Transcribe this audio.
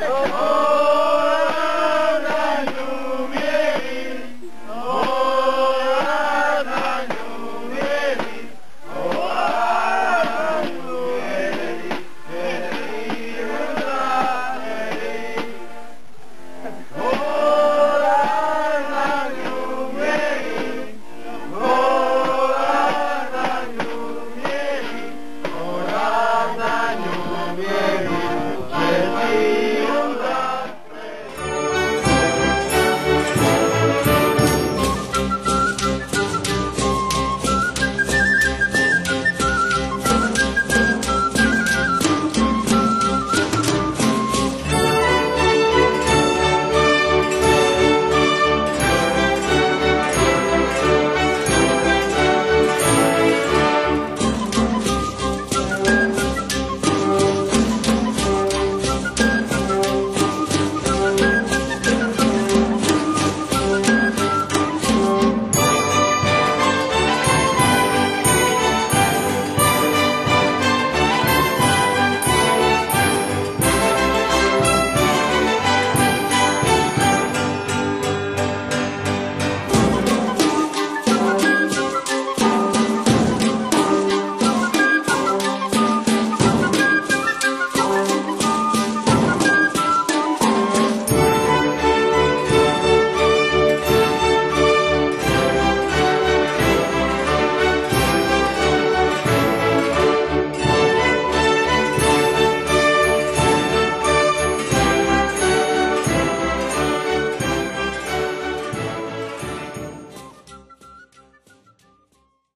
Oh,